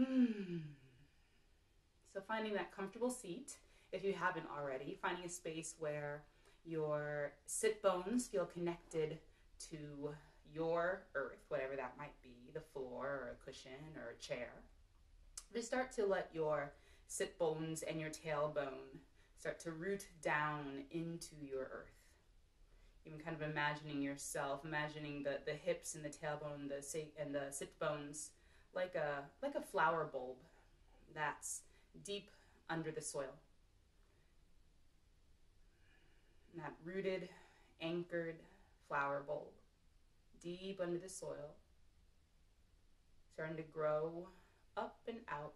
Hmm. So finding that comfortable seat, if you haven't already, finding a space where your sit bones feel connected to your earth, whatever that might be, the floor or a cushion or a chair. Just start to let your sit bones and your tailbone start to root down into your earth. Even kind of imagining yourself, imagining the, the hips and the tailbone, the and the sit bones like a like a flower bulb that's deep under the soil. That rooted, anchored flower bulb deep under the soil, starting to grow up and out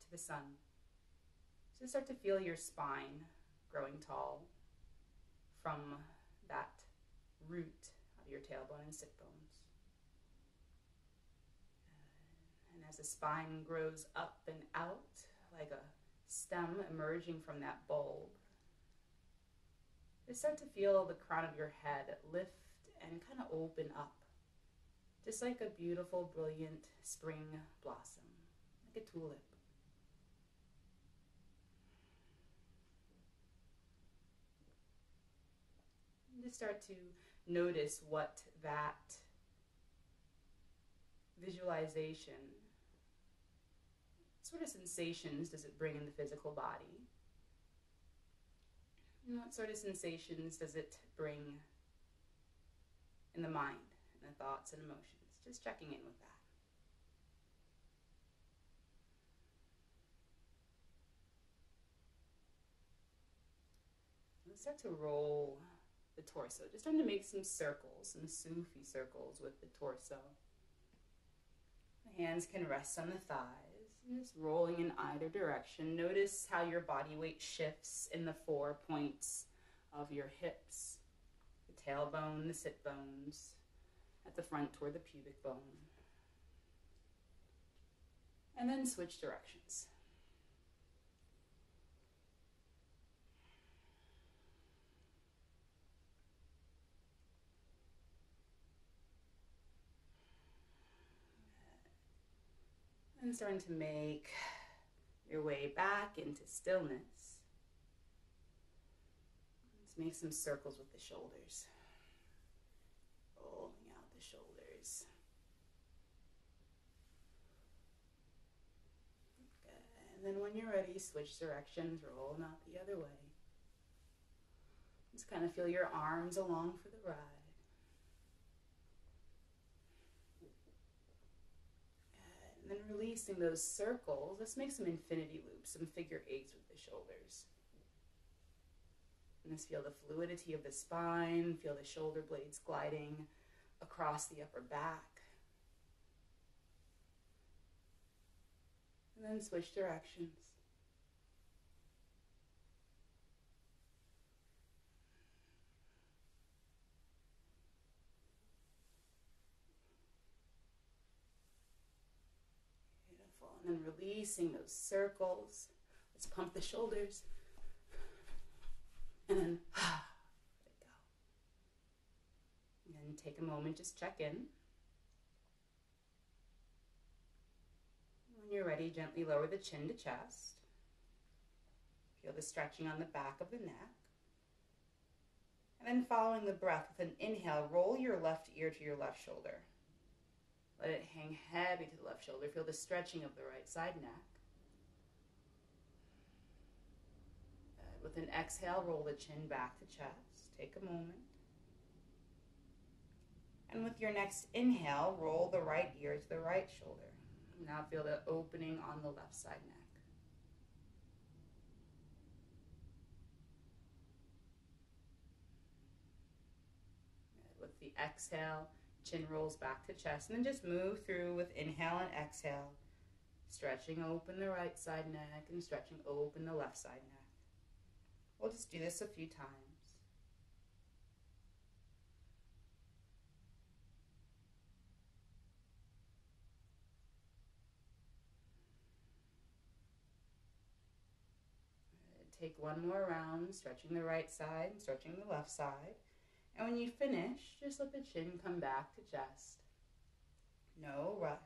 to the sun. So start to feel your spine growing tall from that root of your tailbone and sit bones. And as the spine grows up and out like a stem emerging from that bulb, just start to feel the crown of your head lift and kind of open up, just like a beautiful, brilliant spring blossom, like a tulip. And just start to notice what that visualization, sort of sensations does it bring in the physical body? And what sort of sensations does it bring in the mind and the thoughts and emotions. Just checking in with that. Start to roll the torso. Just starting to make some circles, some Sufi circles with the torso. The hands can rest on the thighs. Rolling in either direction. Notice how your body weight shifts in the four points of your hips the tailbone, the sit bones, at the front toward the pubic bone. And then switch directions. And starting to make your way back into stillness. Let's make some circles with the shoulders. Rolling out the shoulders. Good. And then when you're ready, switch directions, roll out the other way. Just kind of feel your arms along for the ride. And then releasing those circles, let's make some infinity loops, some figure eights with the shoulders. And just feel the fluidity of the spine, feel the shoulder blades gliding across the upper back. and then switch directions. Beautiful. And then releasing those circles. Let's pump the shoulders. And then let it go. And then take a moment, just check in. When you're ready, gently lower the chin to chest. Feel the stretching on the back of the neck. And then following the breath with an inhale, roll your left ear to your left shoulder. Let it hang heavy to the left shoulder. Feel the stretching of the right side neck. Uh, with an exhale, roll the chin back to chest. Take a moment. And with your next inhale, roll the right ear to the right shoulder. Now feel the opening on the left side neck. With the exhale, chin rolls back to chest. And then just move through with inhale and exhale. Stretching open the right side neck and stretching open the left side neck. We'll just do this a few times. take one more round, stretching the right side and stretching the left side. And when you finish, just let the chin come back to chest. No rush.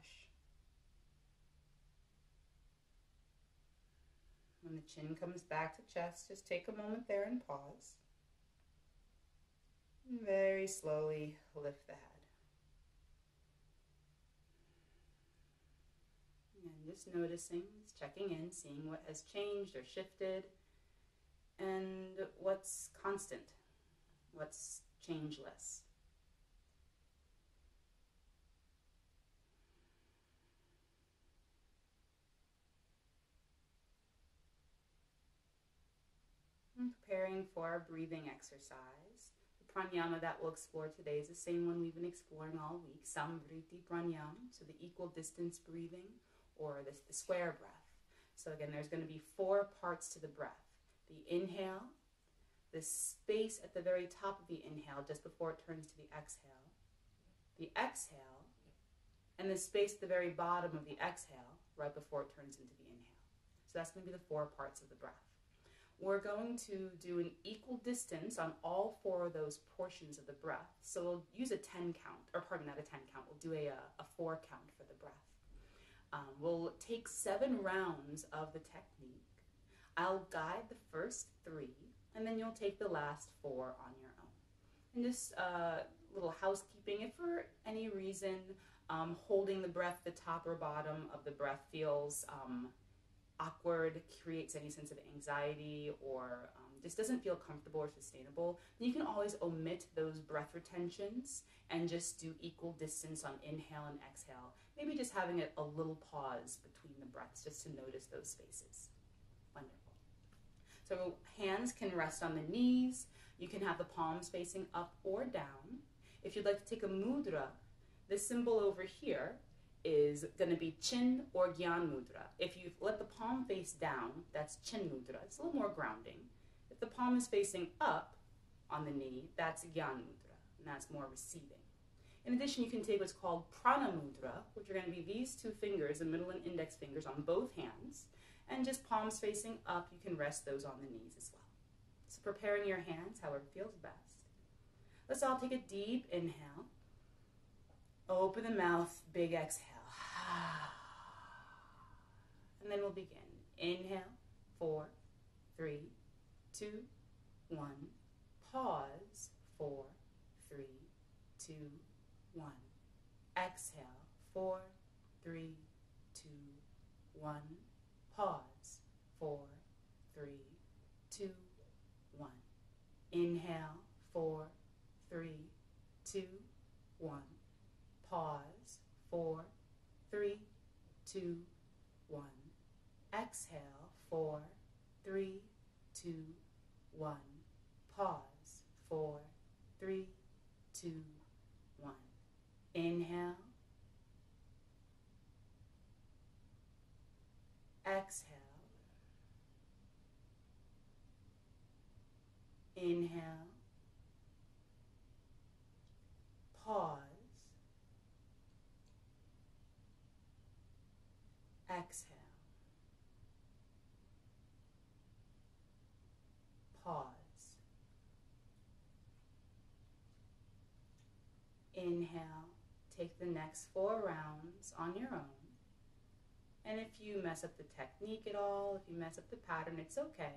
When the chin comes back to chest, just take a moment there and pause. Very slowly lift the head. And just noticing, just checking in, seeing what has changed or shifted, and what's constant, what's changeless. preparing for our breathing exercise. The pranayama that we'll explore today is the same one we've been exploring all week, Samvriti Pranayam, so the equal distance breathing or the, the square breath. So again, there's going to be four parts to the breath. The inhale, the space at the very top of the inhale just before it turns to the exhale, the exhale, and the space at the very bottom of the exhale right before it turns into the inhale. So that's going to be the four parts of the breath we're going to do an equal distance on all four of those portions of the breath. So we'll use a 10 count, or pardon, not a 10 count, we'll do a, a four count for the breath. Um, we'll take seven rounds of the technique. I'll guide the first three, and then you'll take the last four on your own. And just a uh, little housekeeping, if for any reason um, holding the breath, the top or bottom of the breath feels um, awkward, creates any sense of anxiety, or um, just doesn't feel comfortable or sustainable, you can always omit those breath retentions and just do equal distance on inhale and exhale. Maybe just having a, a little pause between the breaths just to notice those spaces. So hands can rest on the knees. You can have the palms facing up or down. If you'd like to take a mudra, this symbol over here is going to be chin or gyan mudra. If you let the palm face down, that's chin mudra. It's a little more grounding. If the palm is facing up on the knee, that's gyan mudra, and that's more receiving. In addition, you can take what's called prana mudra, which are going to be these two fingers, the middle and index fingers on both hands, and just palms facing up, you can rest those on the knees as well. So preparing your hands however feels best. Let's all take a deep inhale. Open the mouth, big exhale. And then we'll begin. Inhale, four, three, two, one. Pause, four, three, two, one. Exhale, four, three, two, one. Pause, four, three, two, one. Inhale, four, three, two, one. Pause, four, three, two, one. Exhale, four, three, two, one. Pause, four, three, two, one. Inhale. Exhale. Inhale. Pause. Exhale. Pause. Inhale. Take the next four rounds on your own. And if you mess up the technique at all, if you mess up the pattern, it's okay.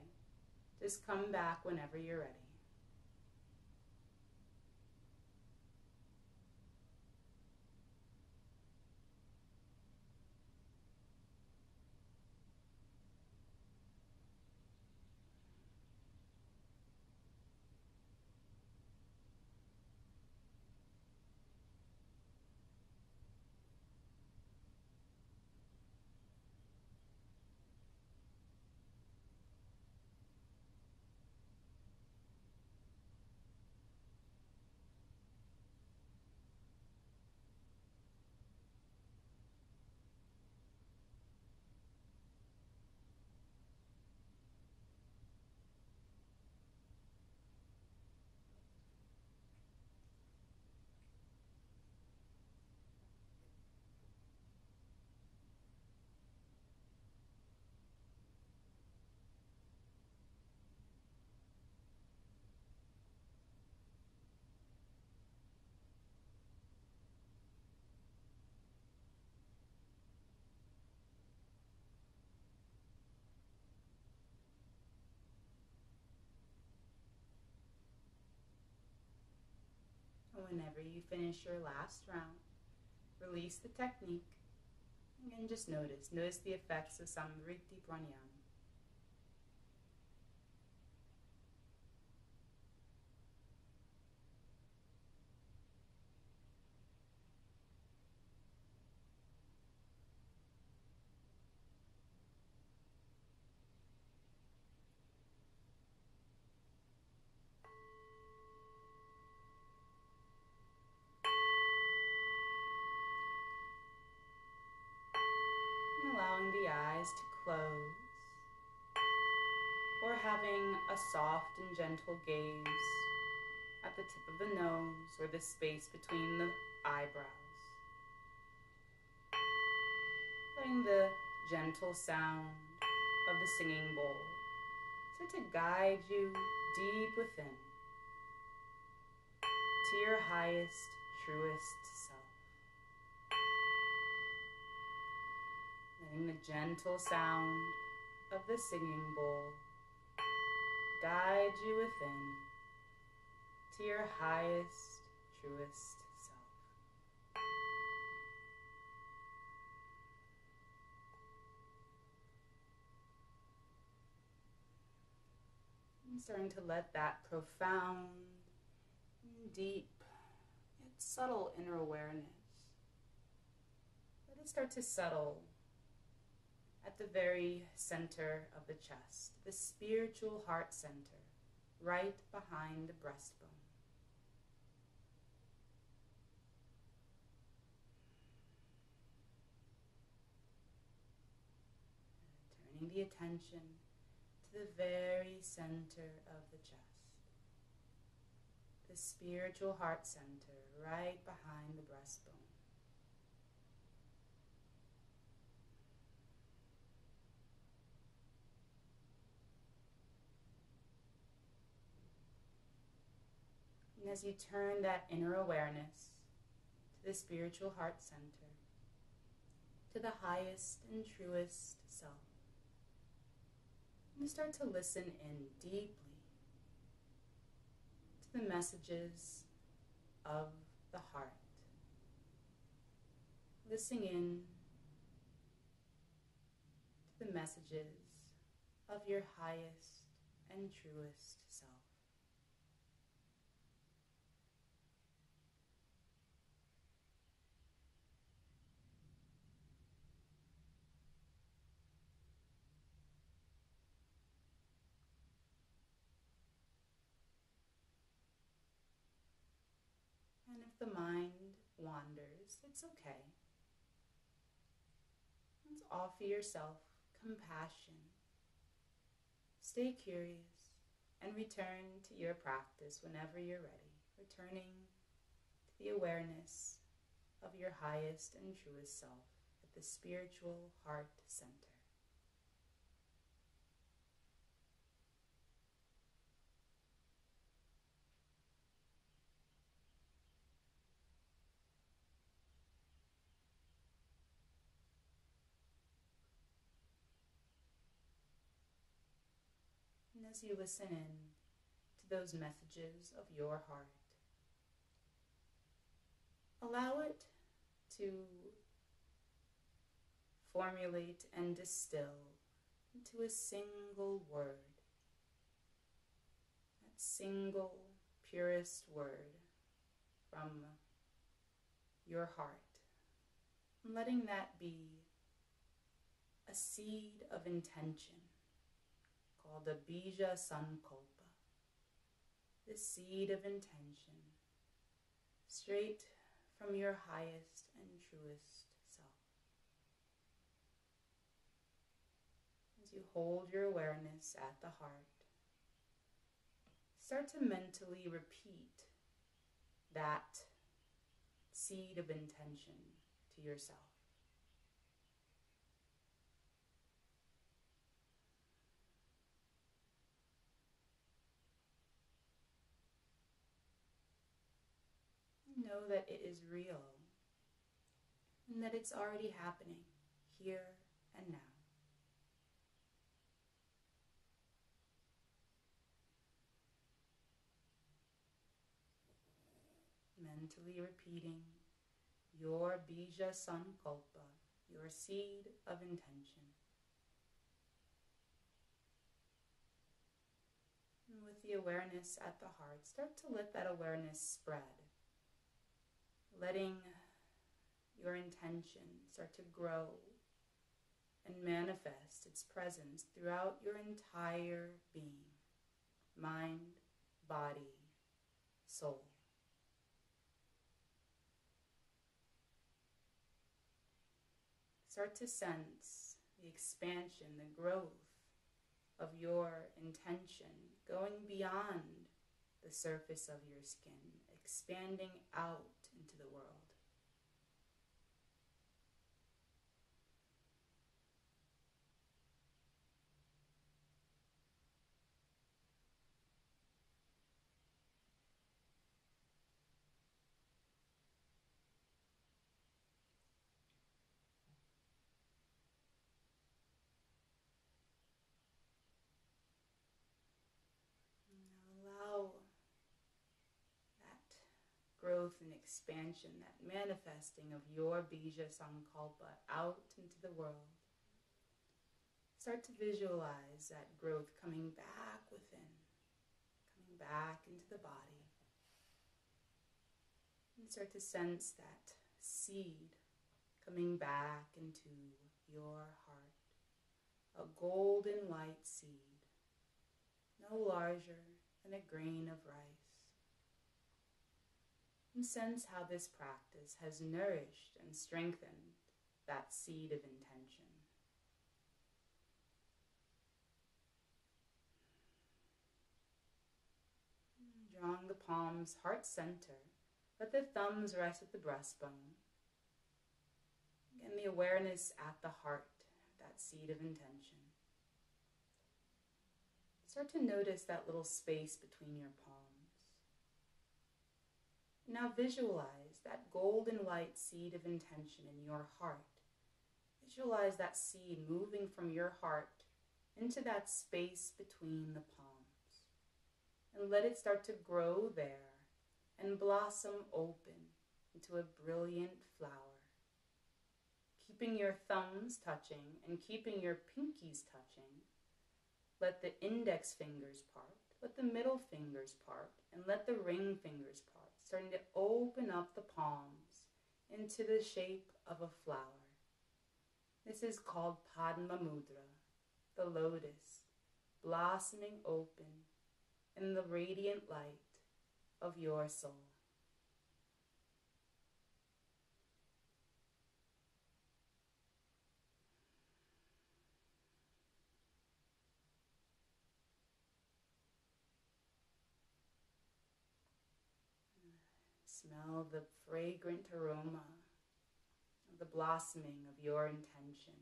Just come back whenever you're ready. Whenever you finish your last round, release the technique and just notice. Notice the effects of Samvriti Pranayama. Eyes to close, or having a soft and gentle gaze at the tip of the nose or the space between the eyebrows. Letting the gentle sound of the singing bowl start to guide you deep within to your highest, truest Letting the gentle sound of the singing bowl guide you within to your highest, truest self. And starting to let that profound, deep, yet subtle inner awareness let it start to settle at the very center of the chest, the spiritual heart center, right behind the breastbone. Turning the attention to the very center of the chest, the spiritual heart center, right behind the breastbone. As you turn that inner awareness to the spiritual heart center, to the highest and truest self, you start to listen in deeply to the messages of the heart. Listening in to the messages of your highest and truest self. And if the mind wanders, it's okay. Let's offer yourself compassion. Stay curious and return to your practice whenever you're ready, returning to the awareness of your highest and truest self at the spiritual heart center. And as you listen in to those messages of your heart, allow it to formulate and distill into a single word. That single, purest word from your heart. Letting that be a seed of intention called the Bija Sankalpa, the seed of intention, straight from your highest and truest self. As you hold your awareness at the heart, start to mentally repeat that seed of intention to yourself. That it is real and that it's already happening here and now. Mentally repeating your bija sankalpa, your seed of intention. And with the awareness at the heart, start to let that awareness spread, letting your intention start to grow and manifest its presence throughout your entire being mind, body, soul. Start to sense the expansion, the growth of your intention going beyond the surface of your skin, expanding out into the world. Growth and expansion, that manifesting of your Bija Sankalpa out into the world. Start to visualize that growth coming back within, coming back into the body. And start to sense that seed coming back into your heart. A golden white seed, no larger than a grain of rice and sense how this practice has nourished and strengthened that seed of intention. Drawing the palms heart center, let the thumbs rest at the breastbone. Again, the awareness at the heart, that seed of intention. Start to notice that little space between your palms. Now visualize that golden white seed of intention in your heart. Visualize that seed moving from your heart into that space between the palms. And let it start to grow there and blossom open into a brilliant flower. Keeping your thumbs touching and keeping your pinkies touching, let the index fingers part, let the middle fingers part, and let the ring fingers part starting to open up the palms into the shape of a flower. This is called Padma Mudra, the lotus, blossoming open in the radiant light of your soul. Smell the fragrant aroma of the blossoming of your intention.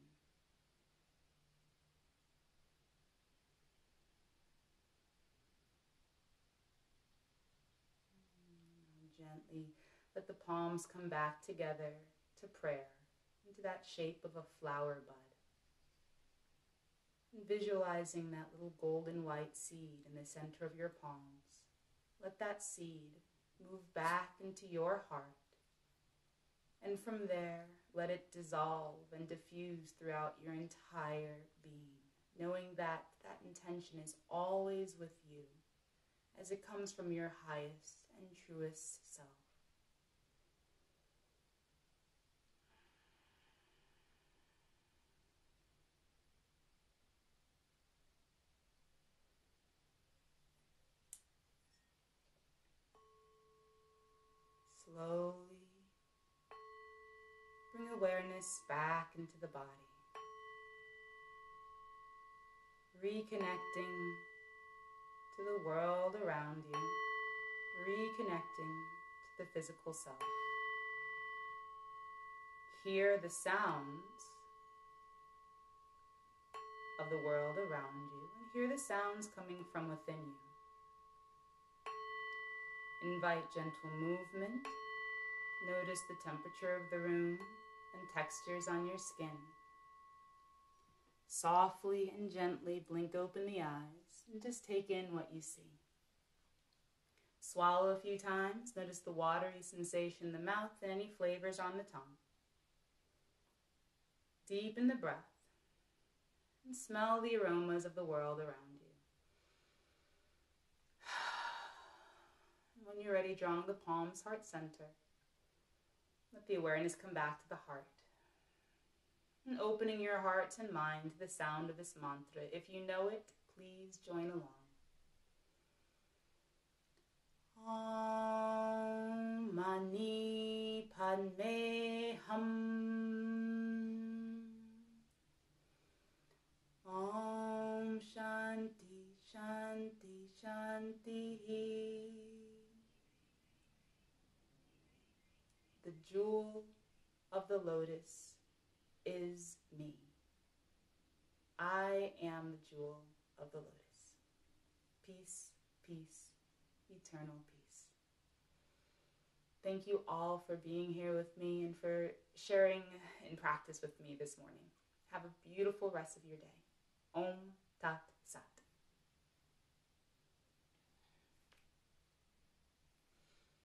Mm, gently let the palms come back together to prayer, into that shape of a flower bud. And visualizing that little golden white seed in the center of your palms. Let that seed move back into your heart. And from there, let it dissolve and diffuse throughout your entire being, knowing that that intention is always with you as it comes from your highest and truest self. Slowly bring awareness back into the body. Reconnecting to the world around you. Reconnecting to the physical self. Hear the sounds of the world around you and hear the sounds coming from within you. Invite gentle movement. Notice the temperature of the room and textures on your skin. Softly and gently blink open the eyes and just take in what you see. Swallow a few times. Notice the watery sensation in the mouth and any flavors on the tongue. Deepen the breath and smell the aromas of the world around you. When you're ready, drawing the palms heart center. Let the awareness come back to the heart. And opening your heart and mind to the sound of this mantra. If you know it, please join along. Om Mani Padme Hum. The lotus is me. I am the jewel of the lotus. Peace, peace, eternal peace. Thank you all for being here with me and for sharing in practice with me this morning. Have a beautiful rest of your day.